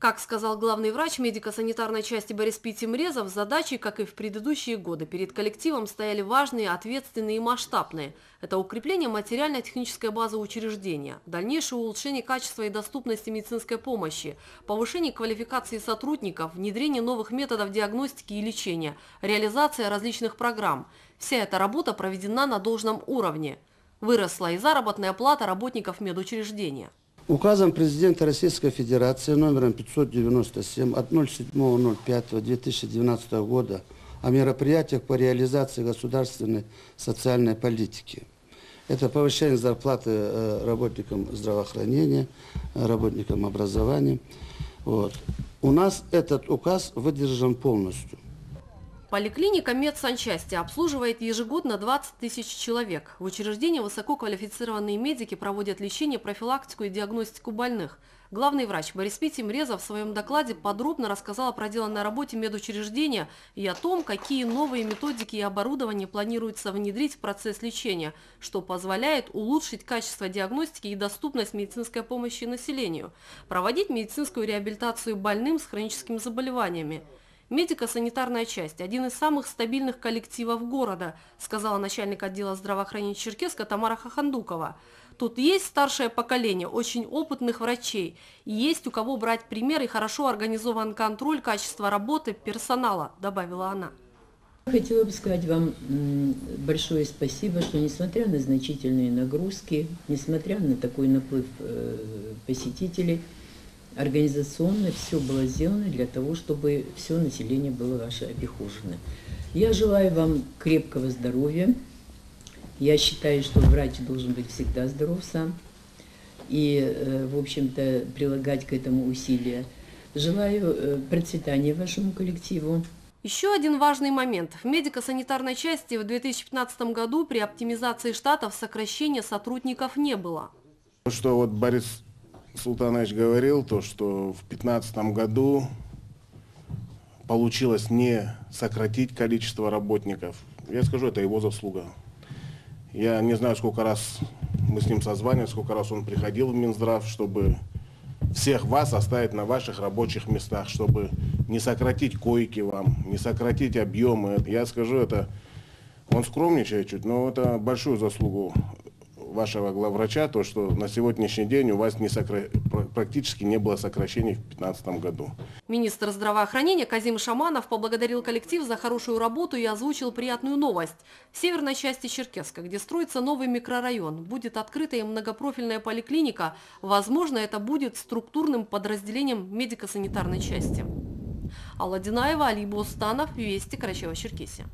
Как сказал главный врач медико-санитарной части Борис Тимрезов, задачи, как и в предыдущие годы, перед коллективом стояли важные, ответственные и масштабные. Это укрепление материально-технической базы учреждения, дальнейшее улучшение качества и доступности медицинской помощи, повышение квалификации сотрудников, внедрение новых методов диагностики и лечения, реализация различных программ. Вся эта работа проведена на должном уровне. Выросла и заработная плата работников медучреждения. Указом президента Российской Федерации номером 597 от 07.05.2019 года о мероприятиях по реализации государственной социальной политики. Это повышение зарплаты э, работникам здравоохранения, работникам образования. Вот. У нас этот указ выдержан полностью. Поликлиника медсанчасти обслуживает ежегодно 20 тысяч человек. В учреждении высококвалифицированные медики проводят лечение, профилактику и диагностику больных. Главный врач Борис Тимрезов в своем докладе подробно рассказал о проделанной работе медучреждения и о том, какие новые методики и оборудование планируется внедрить в процесс лечения, что позволяет улучшить качество диагностики и доступность медицинской помощи населению, проводить медицинскую реабилитацию больным с хроническими заболеваниями. Медико-санитарная часть – один из самых стабильных коллективов города, сказала начальник отдела здравоохранения Черкеска Тамара Хахандукова. Тут есть старшее поколение, очень опытных врачей, и есть у кого брать пример и хорошо организован контроль качества работы персонала, добавила она. Хотела бы сказать вам большое спасибо, что несмотря на значительные нагрузки, несмотря на такой наплыв э, посетителей, организационно все было сделано для того, чтобы все население было ваше обихожено. Я желаю вам крепкого здоровья. Я считаю, что врач должен быть всегда здоров сам. И, э, в общем-то, прилагать к этому усилия. Желаю э, процветания вашему коллективу. Еще один важный момент. В медико-санитарной части в 2015 году при оптимизации штатов сокращения сотрудников не было. Что вот Борис Султанович говорил, то, что в 2015 году получилось не сократить количество работников. Я скажу, это его заслуга. Я не знаю, сколько раз мы с ним созванивались, сколько раз он приходил в Минздрав, чтобы всех вас оставить на ваших рабочих местах, чтобы не сократить койки вам, не сократить объемы. Я скажу, это он скромничает чуть, но это большую заслугу вашего главврача, то, что на сегодняшний день у вас не сокра... практически не было сокращений в 2015 году. Министр здравоохранения Казим Шаманов поблагодарил коллектив за хорошую работу и озвучил приятную новость. В северной части Черкеска, где строится новый микрорайон, будет открыта и многопрофильная поликлиника. Возможно, это будет структурным подразделением медико-санитарной части. Алла Динаева, Али Бостанов, Вести, Карачева-Черкесия.